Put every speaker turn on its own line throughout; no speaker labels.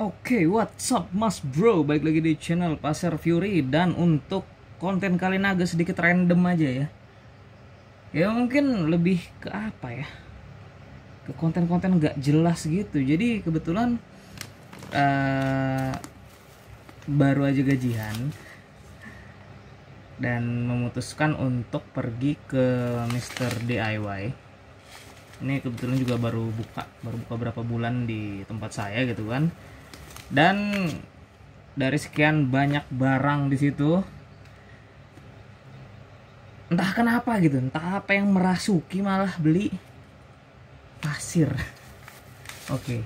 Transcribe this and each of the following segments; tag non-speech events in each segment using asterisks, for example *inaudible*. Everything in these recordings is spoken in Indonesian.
Oke, what's up mas bro? Balik lagi di channel Pasar Fury dan untuk konten kali ini agak sedikit random aja ya. Ya mungkin lebih ke apa ya? Ke konten-konten gak jelas gitu. Jadi kebetulan eh, baru aja gajian dan memutuskan untuk pergi ke Mr. DIY. Ini kebetulan juga baru buka, baru buka berapa bulan di tempat saya gitu kan dan dari sekian banyak barang di situ entah kenapa gitu entah apa yang merasuki malah beli pasir. *laughs* Oke.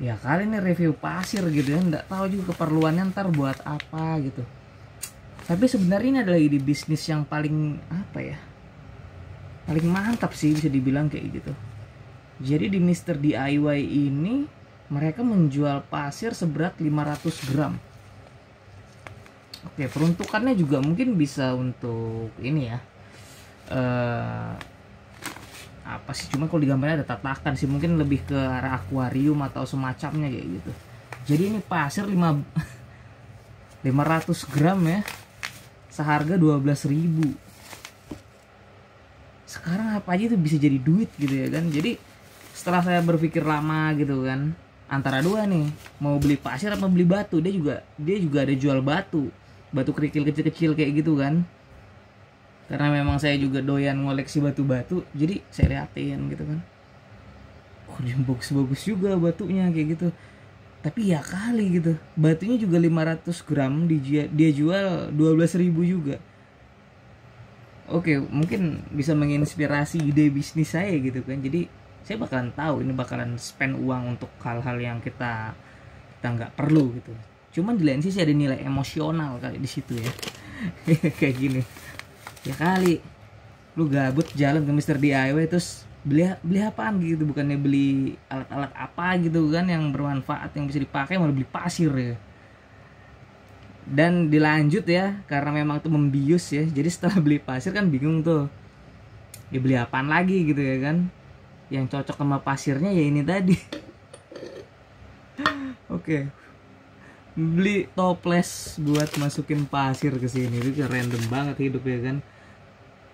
Ya kali ini review pasir gitu ya nggak tahu juga keperluannya ntar buat apa gitu. Tapi sebenarnya ini adalah ide bisnis yang paling apa ya paling mantap sih bisa dibilang kayak gitu. Jadi di Mr. DIY ini mereka menjual pasir seberat 500 gram. Oke peruntukannya juga mungkin bisa untuk ini ya. Uh, apa sih? Cuma kalau di gambarnya ada tatakan sih. Mungkin lebih ke arah akuarium atau semacamnya kayak gitu. Jadi ini pasir 5 500 *laughs* gram ya. Seharga 12.000 sekarang apa aja itu bisa jadi duit gitu ya kan? Jadi setelah saya berpikir lama gitu kan antara dua nih mau beli pasir apa beli batu? Dia juga dia juga ada jual batu. Batu kerikil kecil-kecil kayak gitu kan. Karena memang saya juga doyan ngoleksi batu-batu jadi saya liatin gitu kan. Oh dia bagus-bagus juga batunya kayak gitu. Tapi ya kali gitu. Batunya juga 500 gram dia, dia jual 12.000 juga. Oke mungkin bisa menginspirasi ide bisnis saya gitu kan. Jadi saya bakalan tahu ini bakalan spend uang untuk hal-hal yang kita kita nggak perlu gitu. Cuman di lain sisi ada nilai emosional kali di situ ya. *laughs* Kayak gini. Ya kali lu gabut jalan ke Mister DIY terus beli beli apaan gitu? Bukannya beli alat-alat apa gitu kan yang bermanfaat yang bisa dipakai malah beli pasir ya. Dan dilanjut ya karena memang tuh membius ya. Jadi setelah beli pasir kan bingung tuh. Ya beli apaan lagi gitu ya kan yang cocok sama pasirnya ya ini tadi. Oke. Okay. beli toples buat masukin pasir ke sini. Itu random banget hidup ya kan.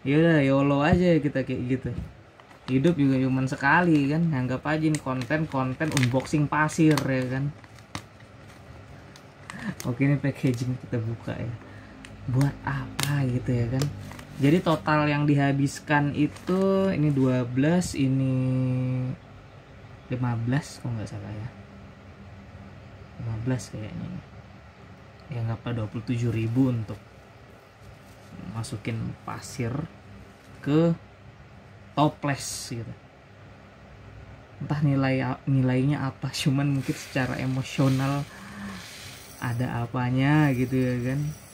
Ya udah yolo aja kita kayak gitu. Hidup juga cuma sekali kan. Anggap aja ini konten-konten unboxing pasir ya kan. Oke ini packaging kita buka ya. Buat apa gitu ya kan jadi total yang dihabiskan itu ini 12 ini 15 kalau nggak salah ya. 15 kayaknya. Ya nggak apa 27 ribu untuk masukin pasir ke toples gitu. Entah nilai nilainya apa *laughs* cuman mungkin secara emosional ada apanya gitu ya kan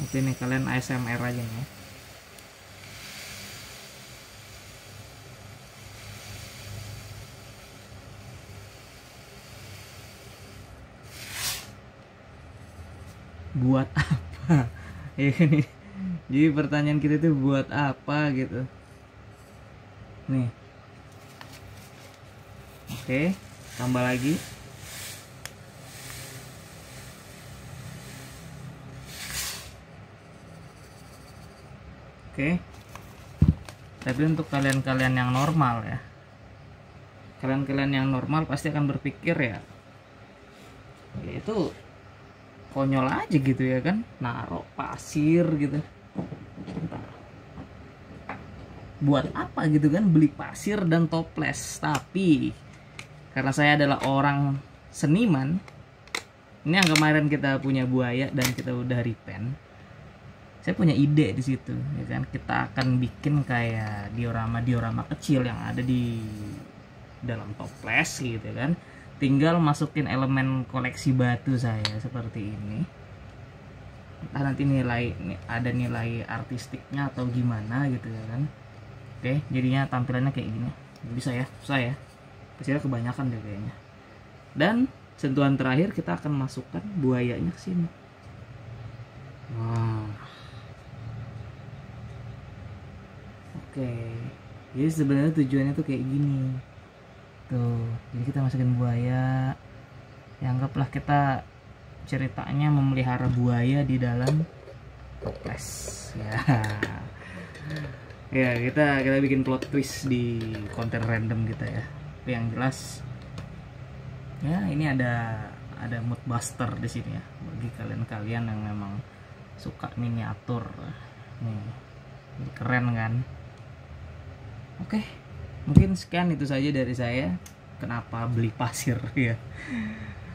Oke nih kalian ASMR aja nih. Buat apa? *laughs* Ini. Jadi pertanyaan kita itu buat apa gitu. Nih. Oke, tambah lagi. Oke. Tapi untuk kalian-kalian yang normal ya. Kalian-kalian yang normal pasti akan berpikir ya. ya itu konyol aja gitu ya kan. Naruh pasir gitu. Buat apa gitu kan beli pasir dan toples. Tapi karena saya adalah orang seniman, ini yang kemarin kita punya buaya dan kita udah repaint saya punya ide di situ ya kan? Kita akan bikin kayak diorama diorama kecil yang ada di dalam toples gitu kan? Tinggal masukin elemen koleksi batu saya seperti ini. Entah nanti nilai ada nilai artistiknya atau gimana gitu ya kan? Oke jadinya tampilannya kayak gini. Bisa ya susah ya. Pasti kebanyakan deh kayaknya. Dan sentuhan terakhir kita akan masukkan buayanya ke sini. Wow Oke. Jadi sebenarnya tujuannya tuh kayak gini. tuh jadi kita masukin buaya. Ya anggaplah kita ceritanya memelihara buaya di dalam toples. Ya. Ya kita kita bikin plot twist di konten random kita ya. Tapi yang jelas ya ini ada ada mood buster di sini ya. Bagi kalian-kalian yang memang suka miniatur. Nih keren kan oke mungkin sekian itu saja dari saya kenapa beli pasir *laughs* ya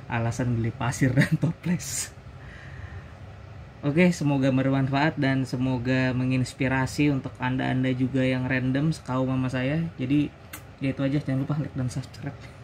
alasan beli pasir dan toples Oke, semoga bermanfaat dan semoga menginspirasi untuk anda-anda juga yang random sekaum mama saya. Jadi, ya itu aja. Jangan lupa like dan subscribe.